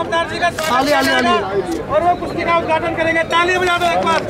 जी का स्वागत आली, आली। और वो कुश्ती का उद्घाटन करेंगे ताली बजा दो एक बार